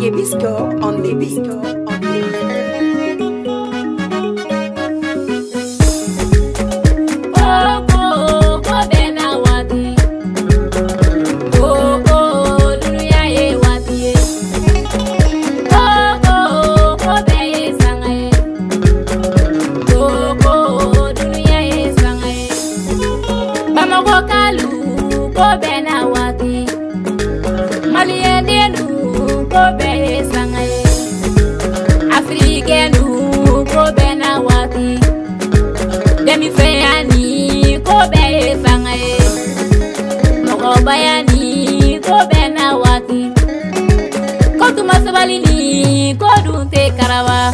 Yebisco on the Bisco on the ko bɛɛ ye. Sanga ye afirikɛnu ko bɛɛ n'a waati denmisɛnya ni ko bɛɛ ye. Sanga ye mɔgɔbaya ni ko bɛɛ n'a waati ko tuma sabali ni ko dun tɛ karaba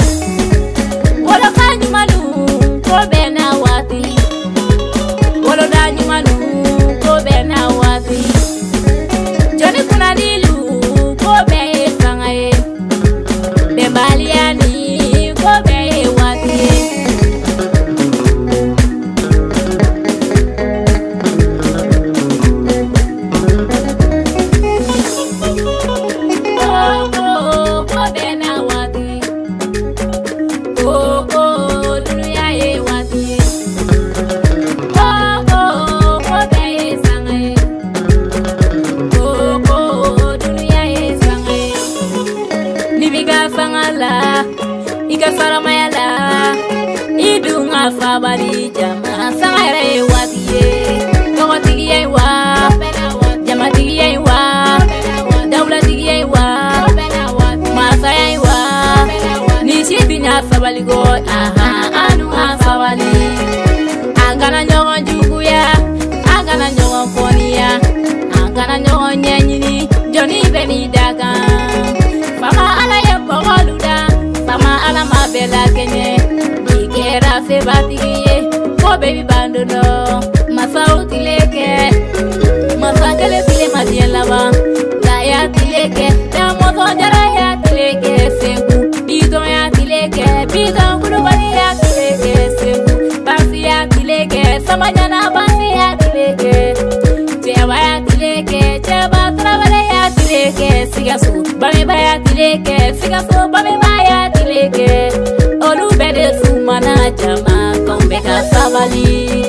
i ka faramaya la i dun ka fabali jama sanga yɛrɛ ye waati ye tɔgɔtigiya ye wa jamatigiya ye wa dawulatigiya ye wa masaya ye wa ni si ti ɲa sabali kɛra sebatigi ye ko bi bando dɔ masaw tile kɛ masa kelen tile ma diɲɛ laban nka y'a tile kɛ damɔzɔn jara y'a tile kɛ segu bitɔn y'a tile kɛ bitɔn kulubali y'a tile kɛ segu basi y'a tile kɛ samaɲana basi y'a tile kɛ cɛba y'a tile kɛ cɛba tarawele y'a tile kɛ sikaso bameba y'a tile kɛ sikaso bameba y'a tile kɛ olu bɛɛ de sumana jama ka sabali